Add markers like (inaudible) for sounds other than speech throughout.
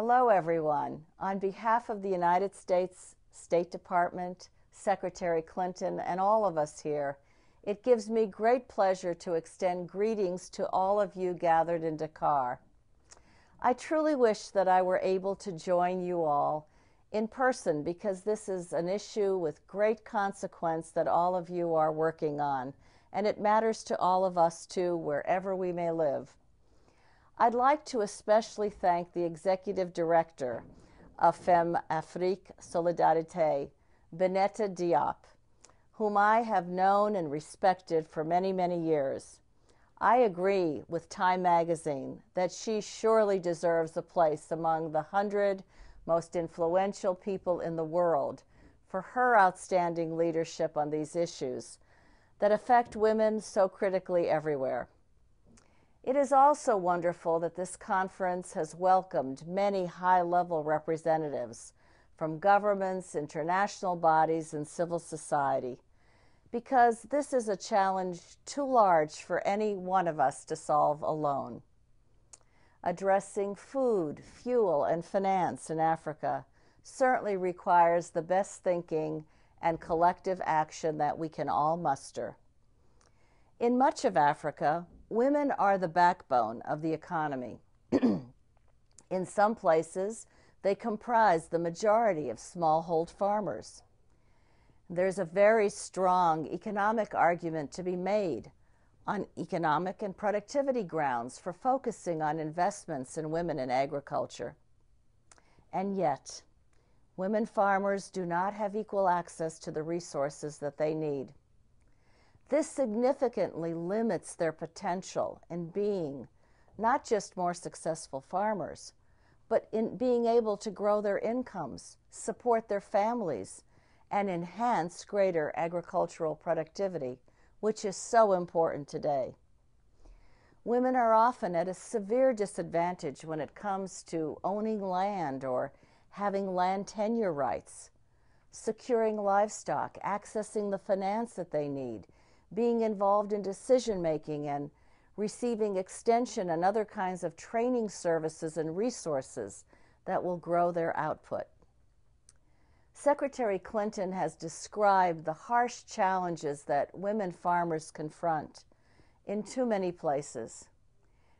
Hello, everyone. On behalf of the United States State Department, Secretary Clinton, and all of us here, it gives me great pleasure to extend greetings to all of you gathered in Dakar. I truly wish that I were able to join you all in person because this is an issue with great consequence that all of you are working on, and it matters to all of us too, wherever we may live. I'd like to especially thank the Executive Director of Femme Afrique Solidarité, Bineta Diop, whom I have known and respected for many, many years. I agree with Time magazine that she surely deserves a place among the hundred most influential people in the world for her outstanding leadership on these issues that affect women so critically everywhere. It is also wonderful that this conference has welcomed many high level representatives from governments, international bodies, and civil society because this is a challenge too large for any one of us to solve alone. Addressing food, fuel, and finance in Africa certainly requires the best thinking and collective action that we can all muster. In much of Africa, women are the backbone of the economy. (clears throat) in some places, they comprise the majority of smallhold farmers. There's a very strong economic argument to be made on economic and productivity grounds for focusing on investments in women in agriculture. And yet, women farmers do not have equal access to the resources that they need. This significantly limits their potential in being not just more successful farmers, but in being able to grow their incomes, support their families, and enhance greater agricultural productivity, which is so important today. Women are often at a severe disadvantage when it comes to owning land or having land tenure rights, securing livestock, accessing the finance that they need, being involved in decision making, and receiving extension and other kinds of training services and resources that will grow their output. Secretary Clinton has described the harsh challenges that women farmers confront in too many places.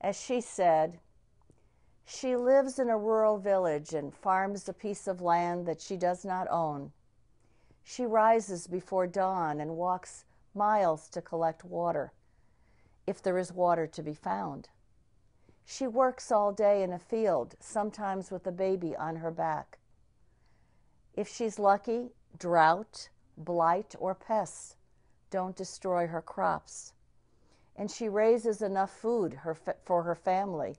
As she said, she lives in a rural village and farms a piece of land that she does not own. She rises before dawn and walks miles to collect water, if there is water to be found. She works all day in a field, sometimes with a baby on her back. If she's lucky, drought, blight, or pests don't destroy her crops. And she raises enough food for her family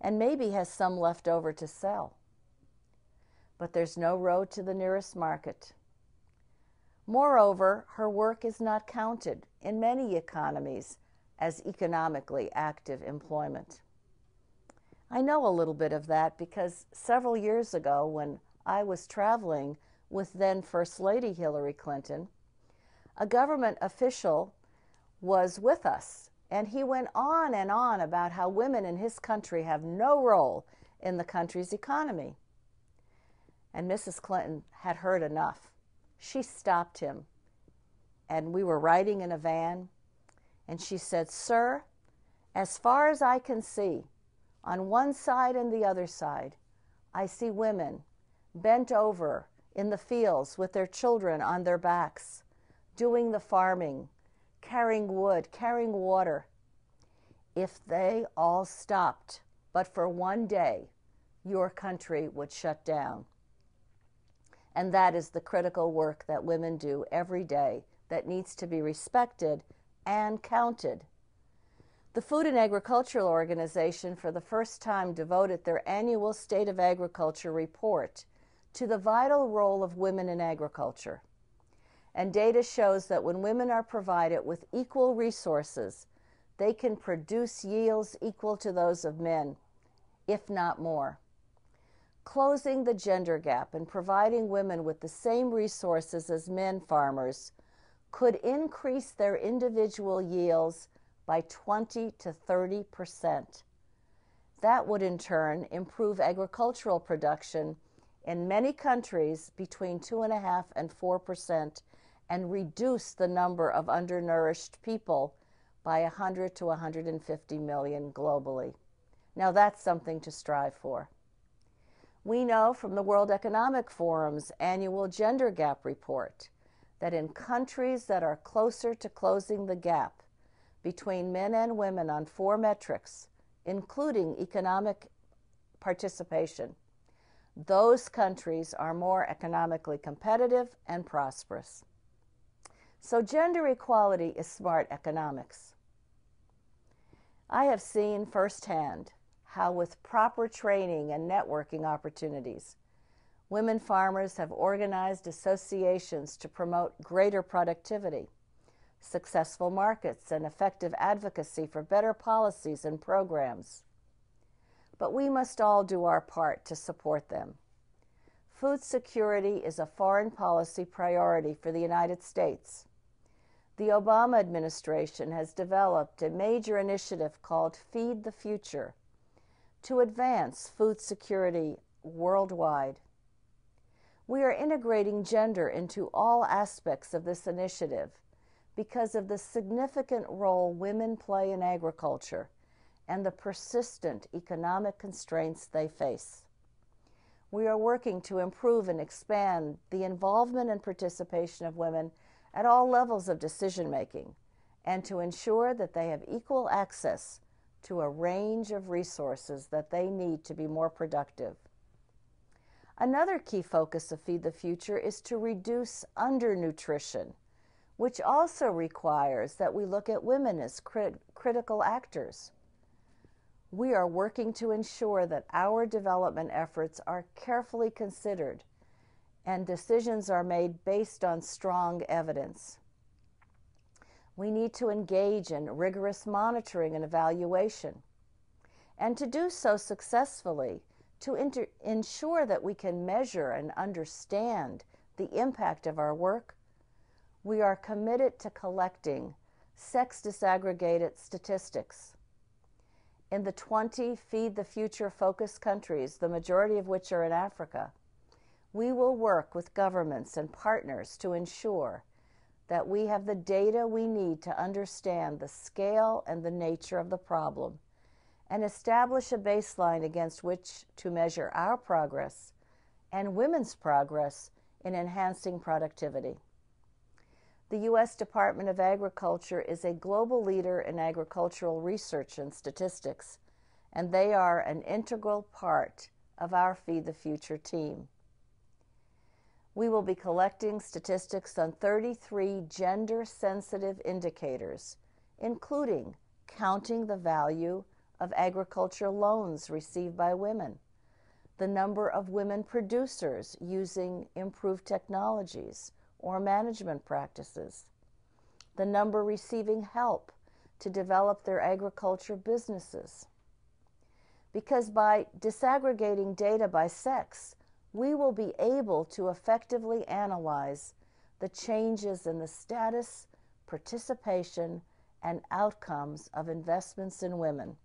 and maybe has some left over to sell. But there's no road to the nearest market. Moreover, her work is not counted in many economies as economically active employment. I know a little bit of that because several years ago, when I was traveling with then First Lady Hillary Clinton, a government official was with us, and he went on and on about how women in his country have no role in the country's economy. And Mrs. Clinton had heard enough. She stopped him, and we were riding in a van, and she said, Sir, as far as I can see, on one side and the other side, I see women bent over in the fields with their children on their backs, doing the farming, carrying wood, carrying water. If they all stopped, but for one day, your country would shut down. And that is the critical work that women do every day that needs to be respected and counted. The Food and Agricultural Organization, for the first time, devoted their annual State of Agriculture report to the vital role of women in agriculture. And data shows that when women are provided with equal resources, they can produce yields equal to those of men, if not more. Closing the gender gap and providing women with the same resources as men farmers could increase their individual yields by 20 to 30 percent. That would in turn improve agricultural production in many countries between 2.5 and 4 percent and reduce the number of undernourished people by 100 to 150 million globally. Now that's something to strive for. We know from the World Economic Forum's annual gender gap report that in countries that are closer to closing the gap between men and women on four metrics, including economic participation, those countries are more economically competitive and prosperous. So, gender equality is smart economics. I have seen firsthand how, with proper training and networking opportunities, women farmers have organized associations to promote greater productivity, successful markets, and effective advocacy for better policies and programs but we must all do our part to support them. Food security is a foreign policy priority for the United States. The Obama administration has developed a major initiative called Feed the Future to advance food security worldwide. We are integrating gender into all aspects of this initiative because of the significant role women play in agriculture and the persistent economic constraints they face. We are working to improve and expand the involvement and participation of women at all levels of decision making and to ensure that they have equal access to a range of resources that they need to be more productive. Another key focus of Feed the Future is to reduce undernutrition, which also requires that we look at women as crit- critical actors we are working to ensure that our development efforts are carefully considered and decisions are made based on strong evidence. We need to engage in rigorous monitoring and evaluation. And to do so successfully, to inter- ensure that we can measure and understand the impact of our work, we are committed to collecting sex disaggregated statistics in the 20 Feed the Future focus countries, the majority of which are in Africa, we will work with governments and partners to ensure that we have the data we need to understand the scale and the nature of the problem and establish a baseline against which to measure our progress and women's progress in enhancing productivity. The U.S. Department of Agriculture is a global leader in agricultural research and statistics, and they are an integral part of our Feed the Future team. We will be collecting statistics on 33 gender sensitive indicators, including counting the value of agricultural loans received by women, the number of women producers using improved technologies or management practices, the number receiving help to develop their agriculture businesses. Because by disaggregating data by sex, we will be able to effectively analyze the changes in the status, participation, and outcomes of investments in women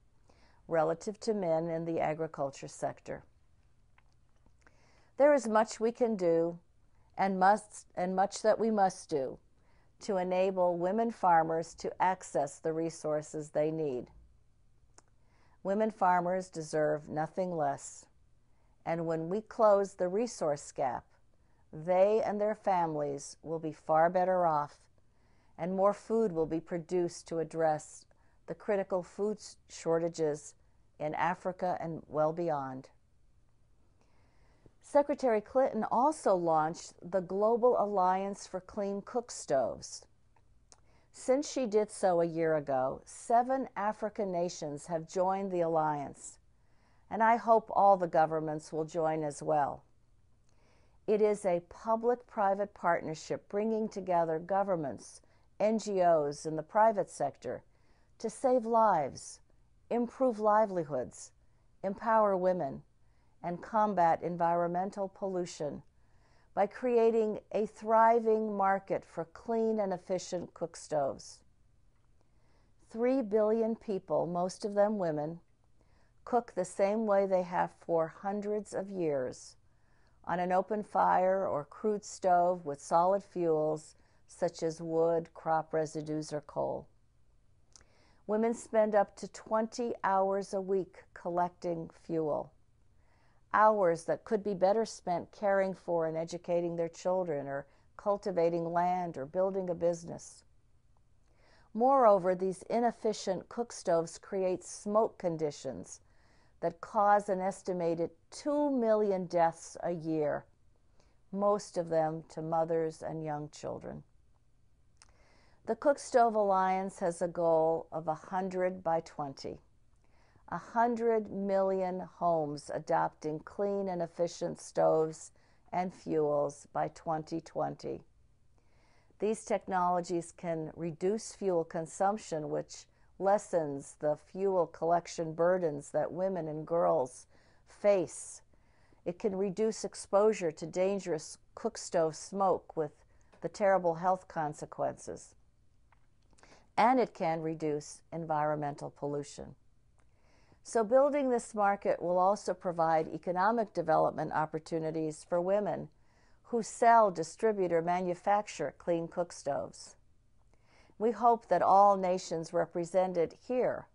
relative to men in the agriculture sector. There is much we can do and must and much that we must do to enable women farmers to access the resources they need. Women farmers deserve nothing less. And when we close the resource gap, they and their families will be far better off, and more food will be produced to address the critical food shortages in Africa and well beyond. Secretary Clinton also launched the Global Alliance for Clean Cook Stoves. Since she did so a year ago, seven African nations have joined the alliance, and I hope all the governments will join as well. It is a public private partnership bringing together governments, NGOs, and the private sector to save lives, improve livelihoods, empower women, and combat environmental pollution by creating a thriving market for clean and efficient cook stoves. Three billion people, most of them women, cook the same way they have for hundreds of years on an open fire or crude stove with solid fuels such as wood, crop residues, or coal. Women spend up to 20 hours a week collecting fuel, hours that could be better spent caring for and educating their children, or cultivating land, or building a business. Moreover, these inefficient cook stoves create smoke conditions that cause an estimated 2 million deaths a year, most of them to mothers and young children. The Cook Stove Alliance has a goal of 100 by 20. 100 million homes adopting clean and efficient stoves and fuels by 2020. These technologies can reduce fuel consumption, which lessens the fuel collection burdens that women and girls face. It can reduce exposure to dangerous cook stove smoke with the terrible health consequences. And it can reduce environmental pollution. So, building this market will also provide economic development opportunities for women who sell, distribute, or manufacture clean cook stoves. We hope that all nations represented here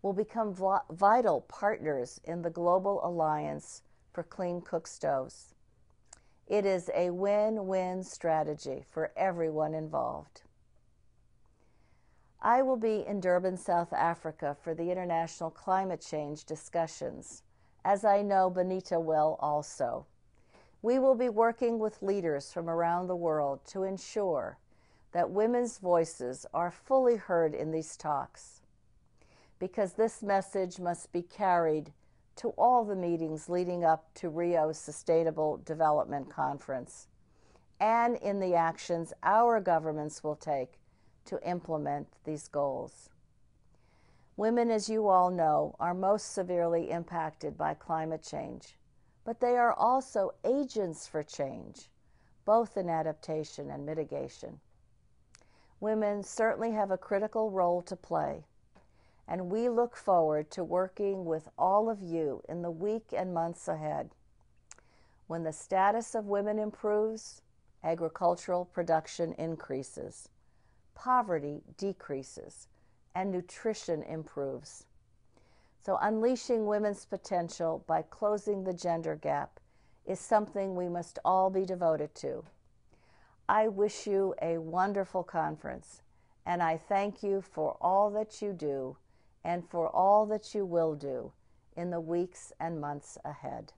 will become vital partners in the global alliance for clean cook stoves. It is a win win strategy for everyone involved. I will be in Durban, South Africa for the International Climate Change discussions, as I know Bineta will also. We will be working with leaders from around the world to ensure that women's voices are fully heard in these talks because this message must be carried to all the meetings leading up to Rio's Sustainable Development Conference and in the actions our governments will take to implement these goals. Women, as you all know, are most severely impacted by climate change, but they are also agents for change, both in adaptation and mitigation women certainly have a critical role to play, and we look forward to working with all of you in the week and months ahead. When the status of women improves, agricultural production increases, poverty decreases, and nutrition improves. So, unleashing women's potential by closing the gender gap is something we must all be devoted to. I wish you a wonderful conference, and I thank you for all that you do and for all that you will do in the weeks and months ahead.